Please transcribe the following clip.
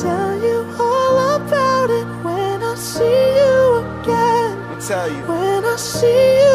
tell you all about it when I see you again. I'll tell you. When I see you